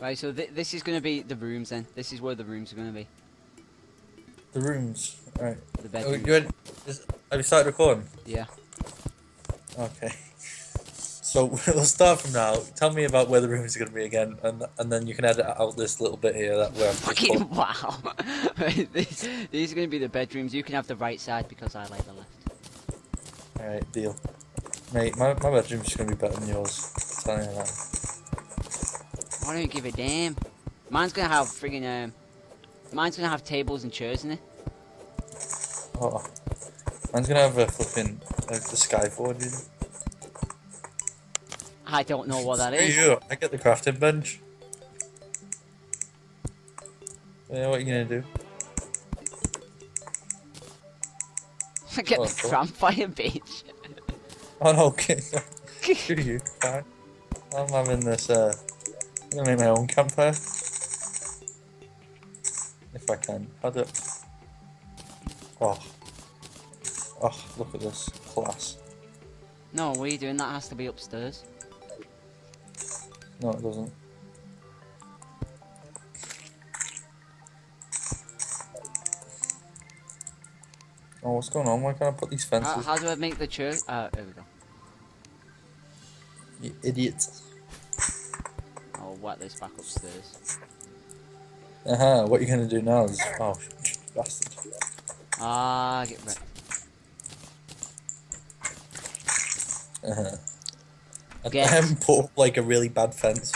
Right, so th this is gonna be the rooms then. This is where the rooms are gonna be. The rooms. Right. The Oh, bedrooms. you ready? Is- Have you started recording? Yeah. Okay. So we'll start from now. Tell me about where the rooms are going to be again, and and then you can edit out this little bit here that where I'm Fucking wow. Right, these, these are gonna be the bedrooms. You can have the right side because I like the left. All right, deal. Mate, my my bedroom's going to be better than yours. Telling you that. I don't give a damn. Mine's gonna have friggin' um. Mine's gonna have tables and chairs in it. Oh, mine's gonna have a flipping like the skyboard. Know? I don't know what that is. You, I get the crafting bench. Yeah, what are you gonna do? I get Oh, the cool. campfire bitch. Oh no, okay. Screw you. I'm having this. Uh, I'm gonna make my own campfire. If I can. How do? Oh. Oh, look at this class. no, what are you doing? That has to be upstairs. No, it doesn't. Oh, what's going on? Why can't I put these How, fences? how do I make the chair? Uh, there we go. You idiot. I'll whack this back upstairs. Uh huh. What are you gonna do now? Is, oh, bastard. Ah, get wrecked. Uh huh. I, Get. I haven't put up like a really bad fence.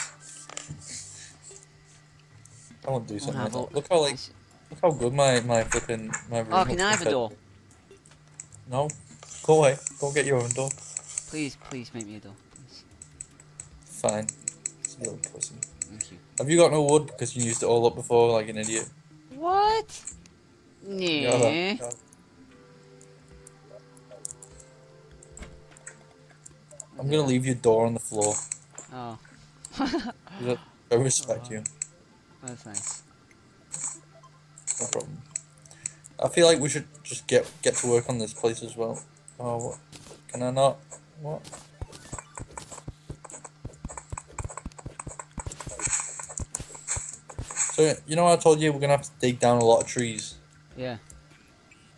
I want to do something. Like that. Look how like look how good my my flipping my room. Oh, can I have a door? No. Go away. Go get your own door. Please, please make me a door. Please. Fine. It's a little pussy. Thank you. Have you got no wood because you used it all up before like an idiot? What? Yeah. Yeah. I'm gonna leave your door on the floor. Oh. I, I respect you. Oh, that's nice. No problem. I feel like we should just get get to work on this place as well. Oh, what? Can I not? What? So you know, what I told you we're gonna have to dig down a lot of trees. Yeah.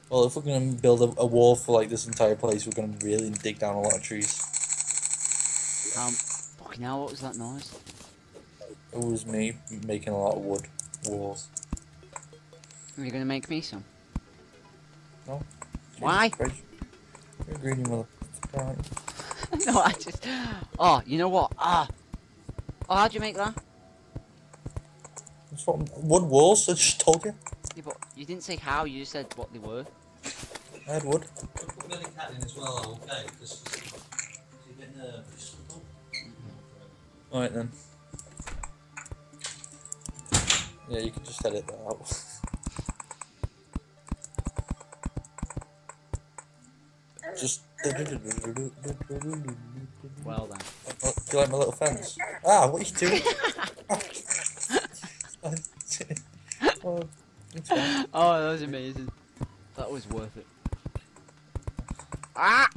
Well, if we're gonna build a, a wall for like this entire place, we're gonna really dig down a lot of trees. Um. Fucking hell, what was that noise? It was me making a lot of wood walls. Are you gonna make me some? No. Why? Christ. You're a greedy motherfucker. no, I just. Oh, you know what? Ah. Oh, how'd you make that? That's what wood walls. I just told you. Yeah, but you didn't say how. You said what they were. I had wood. Put Billy Cat in as well, okay? Because you get nervous. Alright then. Yeah, you can just edit that out. just. Well then. Oh, do you like my little fence? Ah, what are you doing? oh, it's fine. Oh, that was amazing. That was worth it. Ah!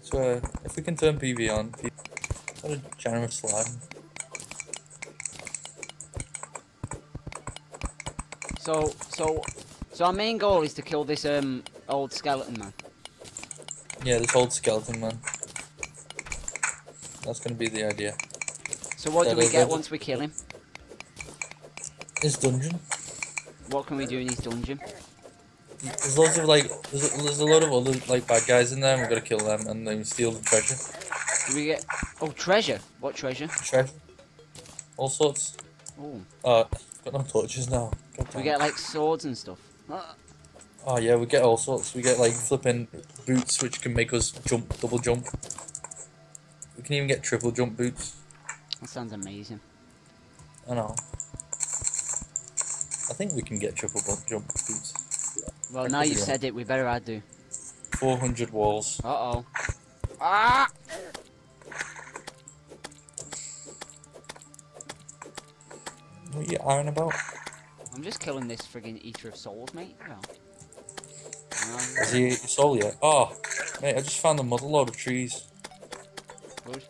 So, uh, if we can turn PV on, P- what a generous slime. So, so, so our main goal is to kill this um old skeleton man. Yeah, this old skeleton man. That's gonna be the idea. So what do we get once we kill him? His dungeon. What can we do in his dungeon? There's loads of like, there's a, there's a load of other like bad guys in there. and We've got to kill them and then steal the treasure. Do we get? Oh, treasure. What treasure? Treasure. All sorts. Oh, Uh, got no torches now. We get like swords and stuff. Oh yeah, we get all sorts. We get like flipping boots which can make us jump, double jump. We can even get triple jump boots. That sounds amazing. I know. I think we can get triple bu- jump boots. Well, now you said it, we better add do. 400 walls. Uh oh. Ah! What are you iron about? I'm just killing this friggin' eater of souls, mate. Well. Is he your soul yet? Oh, mate, I just found a mother load of trees. Good.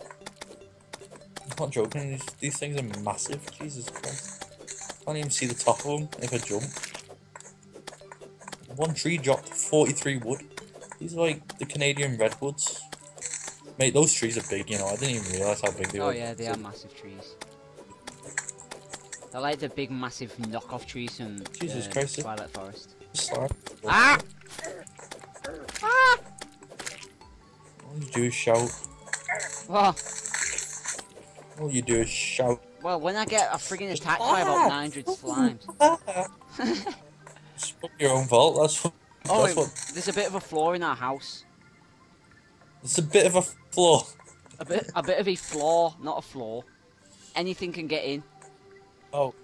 not joking. These, these things are massive. Jesus Christ. I can't even see the top of them if I jump. One tree dropped 43 wood. These are like the Canadian redwoods. Mate, those trees are big, you know. I didn't even realise how big they Oh were. Oh yeah, they are massive trees. They're like the big, massive knockoff trees from Jesus uh, Christ. Twilight Forest. Slide. Ah! Ah! All you do is shout. Well, All you do is shout. Well, when I get a friggin' attacked by about 900 slimes. It's your own fault. That's what. Oh, that's it- what. there's a bit of a flaw in our house. It's a bit of a flaw. A bit, a bit of a flaw, not a flaw. Anything can get in. Oh.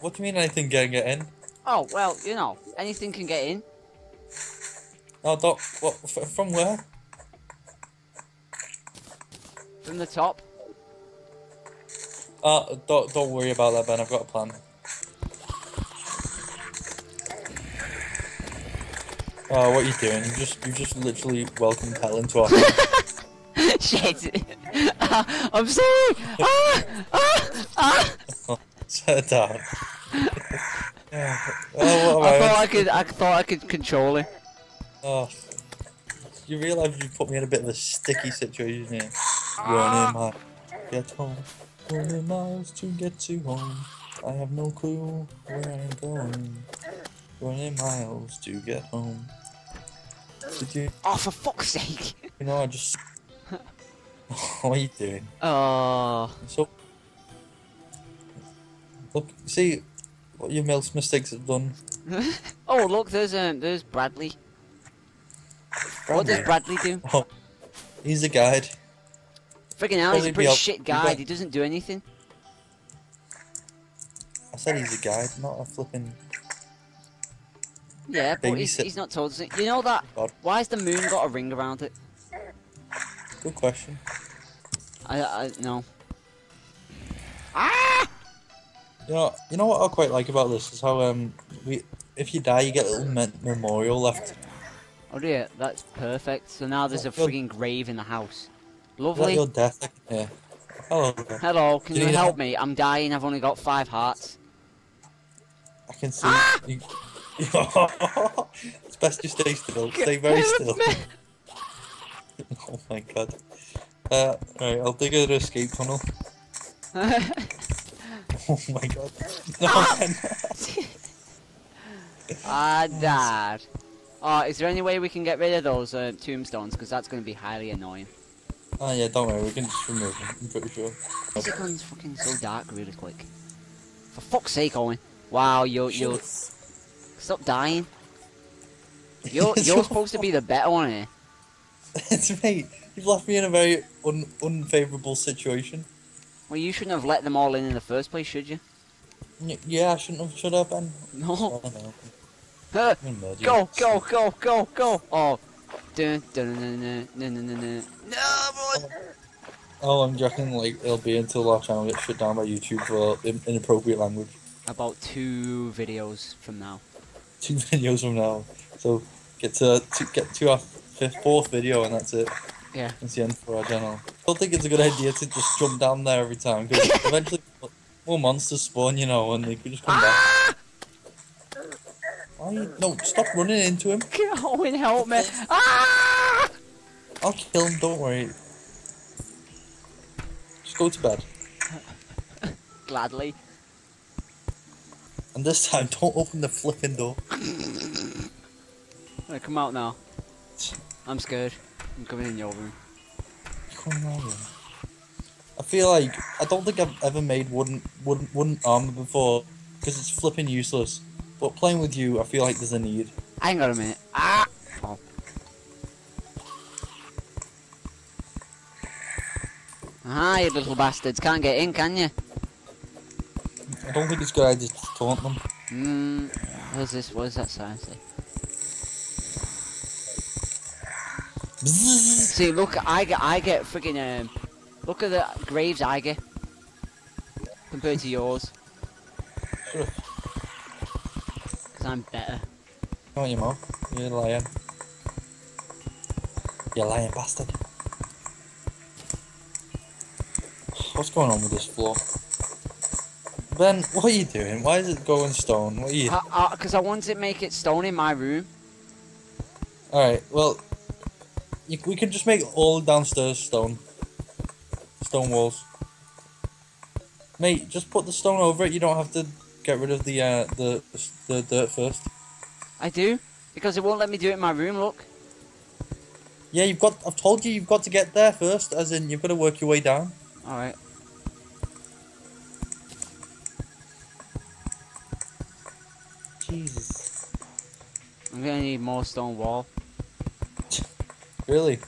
What do you mean anything can get in? Oh well, you know, anything can get in. Oh, Doc. What? From where? From the top. Uh, don't, don't worry about that, Ben. I've got a plan. Oh, what are you doing? You just, you just literally welcomed hell into our Shit. Uh, I'm sorry. Ah, ah, ah. Set down. Oh, I thought I could. I thought I could control it. Oh, you realise you put me in a bit of a sticky situation here. You're near my. Yeah, Tom. Twenty miles to get to home. I have no clue where I'm going. 20 miles to get home. You... Oh, for fuck's sake! You know, I just. what are you doing? Oh. So. Look, see what your Mills mistakes have done. oh, look, there's um, there's Bradley. Bradley. What does Bradley do? Oh, he's a guide. Friggin' hell, he's a pretty shit you guy. He doesn't do anything. I said he's a guide, not a flipping. Yeah, but he's, he's not told us. it. You know that? God. Why has the moon got a ring around it? Good question. I I no. Ah! You know, you know what I quite like about this is how um we if you die you get a little me- memorial left. Oh dear, that's perfect. So now there's a Well- friggin' grave in the house. Lovely. your death? Hear. Hello. Hello, can you you help me? I'm dying. I've only got five hearts. I can see. You... it's best you stay still. Stay very still. oh my god. Uh, right, I'll dig an escape tunnel. Oh my god. No, man. ah, dad. Oh, is there any way we can get rid of those uh, tombstones? Because that's going to be highly annoying. Oh yeah, don't worry, we can just remove them. I'm pretty sure. Going fucking so dark really quick? For fuck's sake, Owen. Wow, you're you're stop dying. You're you're supposed to be the better one here. it's me. You've left me in a very un- unfavorable situation. Well, you shouldn't have let them all in in the first place, should you? Yeah, I shouldn't have shut up and. No. Oh, no. Huh. I'm gonna murder you. Go, go, go, go, go. Oh. Dun, dun, dun, dun, dun, dun, dun. No, boy. Oh, I'm joking. Like it'll be until our channel gets shut down by YouTube for in- inappropriate language. About two videos from now. Two videos from now. So get to, to get to our fifth, fourth video and that's it. Yeah. That's the end for our channel. I don't think it's a good idea to just jump down there every time because eventually more monsters spawn, you know, and they could just come back. Why you, no, stop running into him. Owen, help me. Ah! I'll kill him. Don't worry. Just go to bed. Gladly. And this time, don't open the flipping door. Come out now. I'm scared. I'm coming in your room. Come on, man. I feel like I don't think I've ever made wooden wooden wooden armor before because it's flipping useless. But playing with you, I feel like there's a need. Hang on a minute. Ah! Oh. Ah, you little bastards. Can't get in, can you? I don't think it's good idea to taunt them. Hmm. What's this? What does that sign say? See, look, I get, I get freaking, um, look at the graves I get compared to yours. Because I'm better. Oh, you mouth. You're lying. You lying bastard. What's going on with this floor? Ben, what are you doing? Why is it going stone? What are you? Because I, wanted to make it stone in my room. Alright, well, you, we can just make all downstairs stone. Stone walls. Mate, just put the stone over it. You don't have to get rid of the uh, the the dirt first. I do. Because it won't let me do it in my room, look. Yeah, you've got. I've told you you've got to get there first. As in, you've got to work your way down. Alright. Jesus. I'm gonna need more stone wall. Really?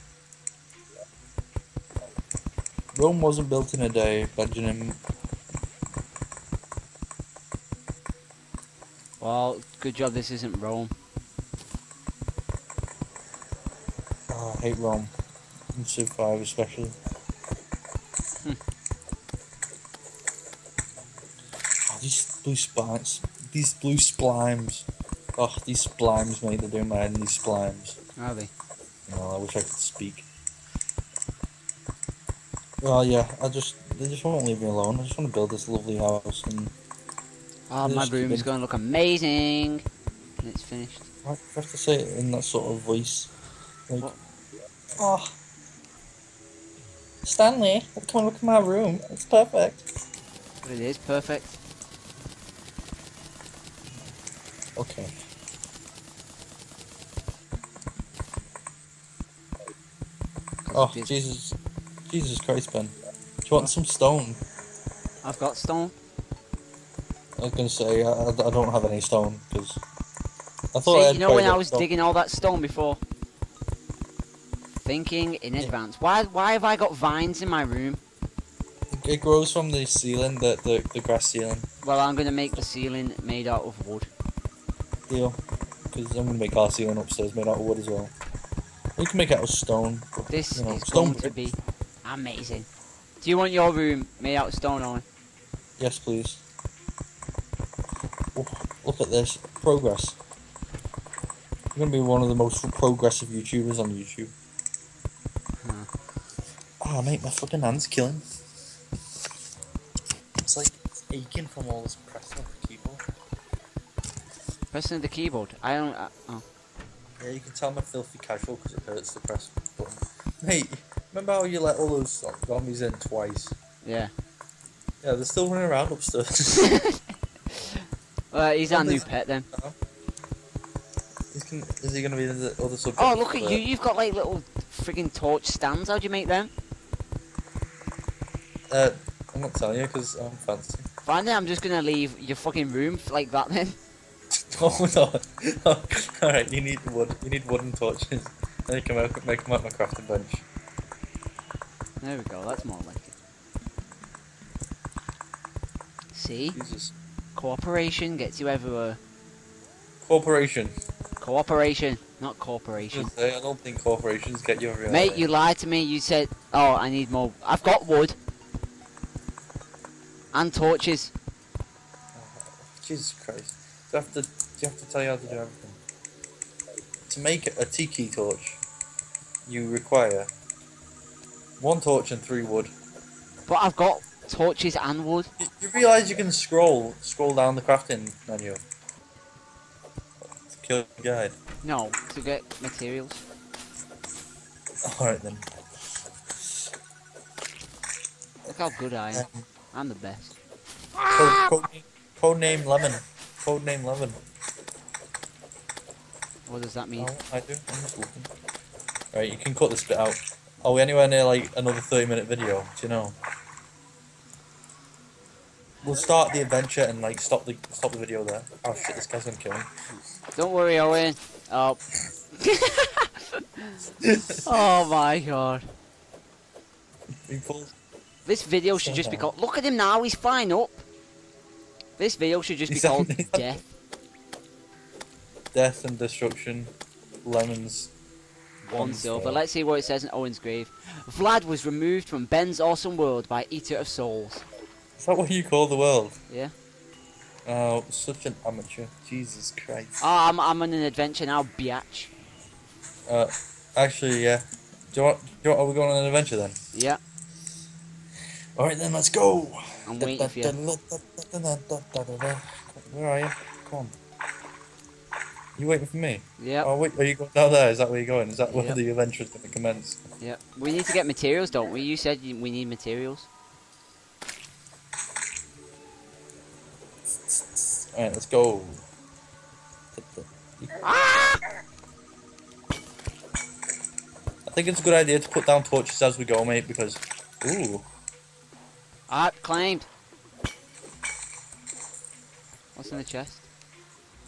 Rome wasn't built in a day, Benjamin. Well, good job this isn't Rome. Oh, I hate Rome. In Civ 5 especially. Hmm. Oh, these blue splimes. These blue splimes. Oh, these splimes, mate. They're doing my head in these splimes. Are they? Oh, I wish I could speak. Well, yeah, I just, they just won't leave me alone. I just want to build this lovely house and Oh, my room is gonna look amazing. And it's finished. I have to say it in that sort of voice. Like, What? oh, Stanley, come and look at my room. It's perfect. But it is perfect. Okay. Oh, Jesus. Jesus Christ, Ben. Do you want some stone? I've got stone. I was to say, I, I don't have any stone, because... I thought See, you know when I was so- digging all that stone before? Thinking in advance. Why why have I got vines in my room? It grows from the ceiling, the, the, the grass ceiling. Well, I'm gonna make the ceiling made out of wood. Deal. Because I'm going to make our ceiling upstairs made out of wood as well. We can make it out of stone. but, This you know, is stone going to be amazing. Do you want your room made out of stone, Owen? Yes, please. This. Progress. I'm going to be one of the most progressive YouTubers on YouTube. Huh. Oh, mate, my fucking hand's killing. It's like aching from all this pressing on the keyboard. Pressing the keyboard. I don't. Uh, oh. Yeah, you can tell I'm a filthy casual because it hurts to press the button. Mate, remember how you let all those zombies in twice? Yeah. Yeah, they're still running around upstairs. He's our new pet then. Is, can, is he going to be the other subject? Oh, look at you. You've got like little frigging torch stands. How'd you make them? Uh, I'm not telling you because I'm fancy. Fine then, I'm just gonna leave your fucking room like that then. Oh no! Alright, you need wood. You need wooden torches. Then you can make, make them at my crafting bench. There we go, that's more like it. See? Jesus. Cooperation gets you everywhere. Corporation. Cooperation, not corporation. I don't think corporations get you everywhere. Mate, you lied to me. You said, "Oh, I need more." I've got wood and torches. Jesus Christ. Do you have to? Do you have to tell you how to do everything? To make a tiki torch, you require one torch and three wood. But I've got torches and wood. You, you realise you can scroll scroll down the crafting menu. To kill the guide. No, to get materials. Alright then. Look how good I am. Um, I'm the best. code, code, code name lemon. Code name lemon. What does that mean? Oh, I do. I'm just looking. Right, you can cut this bit out. Are we anywhere near like another 30 minute video? Do you know? We'll start the adventure and like stop the stop the video there. Oh shit, this guy's gonna kill me. Don't worry, Owen. Oh. oh my god. This video should just be called. Look at him now. He's fine up. This video should just be He's called Death. Death and destruction, lemons. One silver. Let's see what it says in Owen's grave. Vlad was removed from Ben's awesome world by Eater of Souls. Is that what you call the world? Yeah. Oh, such an amateur. Jesus Christ. Oh, I'm, I'm on an adventure now, biatch. Uh, actually, yeah. Do you want? Do you want? Are we going on an adventure then? Yeah. Alright then, let's go! I'm waiting for you. Where are you? Come on. You waiting for me? Yeah. Oh wait, are you going down there? Is that where you're going? Is that where Yep. the adventure is going to commence? Yeah. We need to get materials, don't we? You said you- we need materials. Alright, let's go. Ah! I think it's a good idea to put down torches as we go, mate, because... Ooh. Ah, claimed. What's in the chest?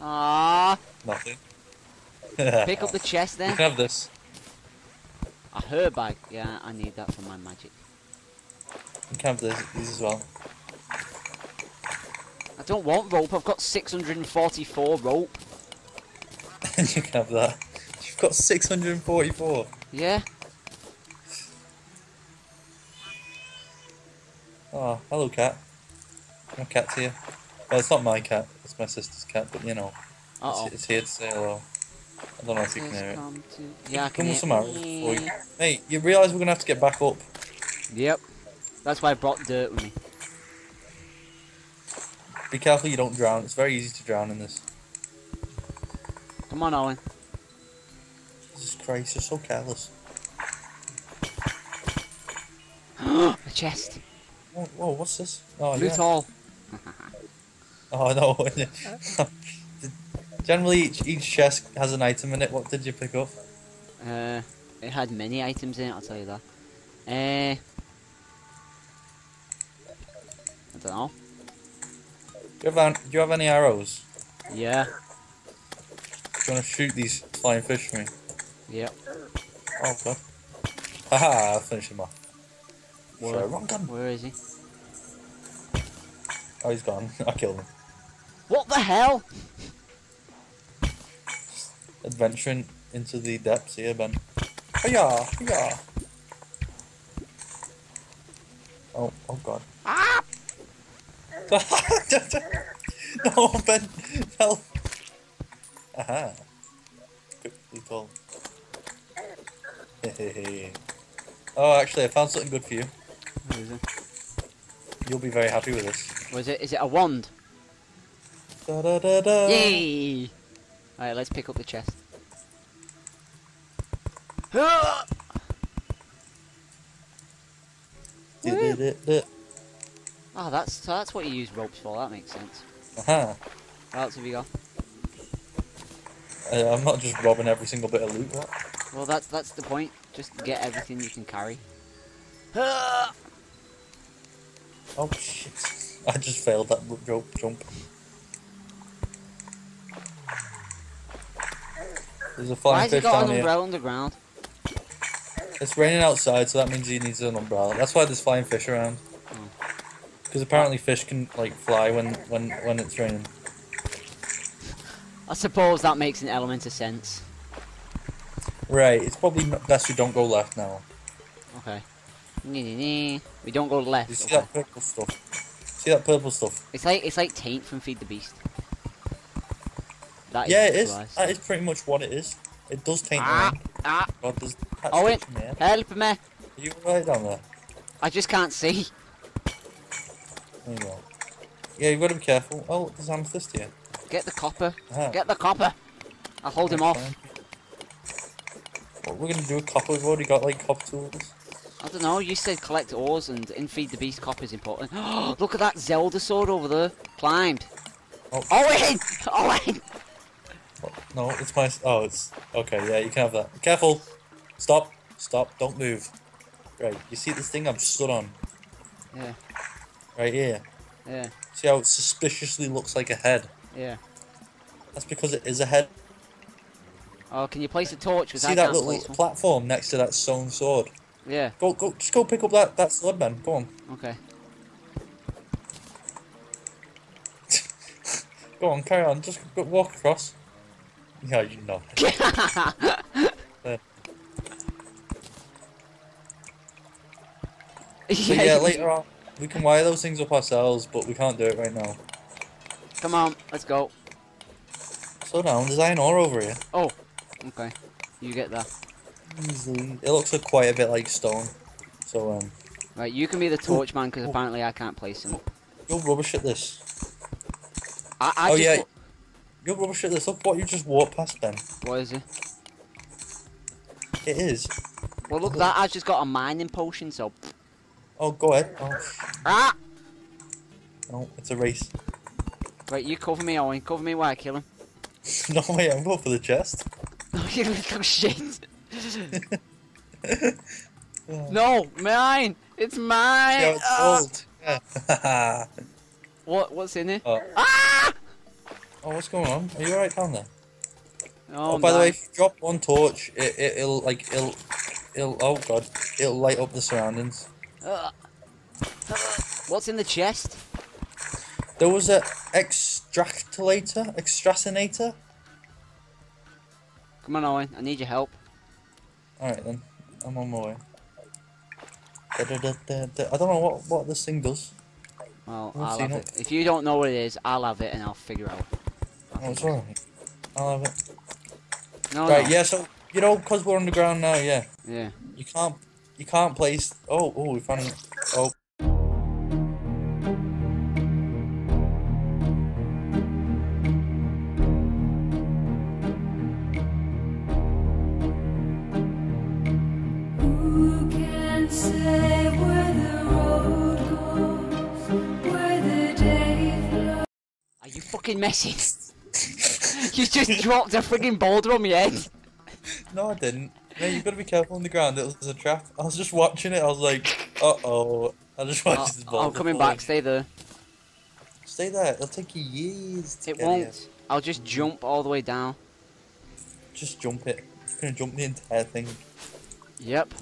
Ah, Nothing. pick up the chest You then. can have this. A herb bag. Yeah, I need that for my magic. You can have this, these as well. I don't want rope. I've got 644 rope. And you can have that. You've got 644. Yeah. Oh, hello, cat. My cat's here. Well, it's not my cat. It's my sister's cat, but you know, Uh oh. it's, it's here to say hello. I don't know if you can hear it. To... Yeah, I Come can hear some arrows before you... Hey, you realise we're gonna have to get back up? Yep. That's why I brought dirt with me. Be careful you don't drown. It's very easy to drown in this. Come on, Owen. Jesus Christ, you're so careless. a chest. Whoa, whoa what's this? Oh, Loot yeah. all. Oh, no. Generally, each, each chest has an item in it. What did you pick up? Uh, it had many items in it, I'll tell you that. Uh, I don't know. Do you have, do you have any arrows? Yeah. Do you want to shoot these flying fish for me? Yep. Oh, God. Haha, I'll finish him off. Where- Sorry, wrong gun. Where is he? Oh, he's gone. I killed him. What the hell? Adventuring into the depths here, Ben. Hiya! Hiya! Oh, oh god. No, Ben! Help! Aha! Quickly told. Hehehe. oh, actually, I found something good for you. Where is it? You'll be very happy with this. Was it? Is it a wand? Da da da da! Yay! Alright, let's pick up the chest. Ah! Oh, that's so that's what you use ropes for. That makes sense. Aha! What else have you got? Uh, I'm not just robbing every single bit of loot. What? Well, that's that's the point. Just get everything you can carry. Oh shit! I just failed that rope jump. There's a Why flying has he got an here. umbrella underground? It's raining outside, so that means he needs an umbrella. That's why there's flying fish around. Because apparently fish can like fly when when when it's raining. I suppose that makes an element of sense. Right. It's probably best we don't go left now. Okay. Nee, nee, nee. We don't go left. You see okay. that purple stuff? See that purple stuff? It's like it's like taint from Feed the Beast. That Yeah, it is. That is pretty much what it is. It does taint Ah, the ah, God, there's cats Oh, help me! Are you right down there? I just can't see. Go. Yeah, you've got to be careful. Oh, there's amethyst here. Get the copper. Aha. Get the copper. I'll hold him That's off. fine. What we're gonna do with copper? We've already got like copper tools. I don't know. You said collect ores and in Feed the Beast copper is important. Look at that Zelda sword over there. Climbed. Oh. Owen! Owen! Oh, no, it's my. Oh, it's okay. Yeah, you can have that. Careful! Stop! Stop! Don't move. Right, you see this thing I'm stood on Yeah, right here. yeah, See how it suspiciously looks like a head? yeah. That's because it is a head. Oh, can you place a torch? See I that little platform next to that stone sword? Yeah. Go, go, just go pick up that that sword, man. Go on, Okay. go on, carry on. Just go, walk across. Yeah, you know. Yeah, later on we can wire those things up ourselves, but we can't do it right now. Come on, let's go. Slow down. There's iron ore over here. Oh, okay. You get that. Easily. It looks like quite a bit like stone. So um, Right, you can be the torch man because apparently I can't place him. You're rubbish at this. I, I Oh, yeah. You're rubbish at this. Look what you just walked past, Ben. What is it? It is. Well, look, that I've just got a mining potion, so. Oh, go ahead. Oh, Ah! no, it's a race. Right, you cover me, Owen. Cover me while I kill him. no, wait, I'm going for the chest. Oh, you little shit. No, mine. It's mine. Yeah, it's Ah! gold. Yeah. What? What's in it? oh. Ah! oh, what's going on? Are you alright down there? Oh, Oh, by the way, if you drop one torch, it, it, it'll like it'll it'll oh god, it'll light up the surroundings. What's in the chest? There was a extractolator, extracinator. Come on, Owen. I need your help. All right then, I'm on my way. Da-da-da-da-da. I don't know what what this thing does. Well, I'll have it. it. If you don't know what it is, I'll have it and I'll figure out. Oh, it's alright. I'll have it. No, right, no. yeah. So you know, cause we're underground now, yeah. Yeah. You can't you can't place. Oh, oh, we found. Oh, Who can say where the road goes, where the day flows? Are you fucking messing? you just dropped a frigging boulder on my head. no, I didn't. No, you've got to be careful on the ground. It was a trap. I was just watching it. I was like, uh oh. I just watched Oh, this ball. I'm coming back. Stay there. Stay there. It'll take you years. To It get won't. here. I'll just jump all the way down. Just jump it. You're gonna jump the entire thing. Yep.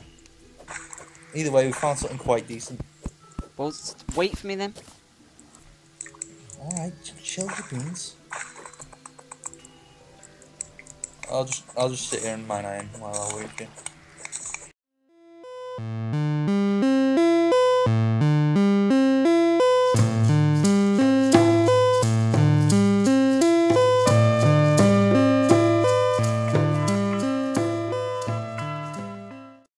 Either way, we found something quite decent. Well, wait for me then. Alright, chill your beans. I'll just I'll just sit here in my name while I wait you.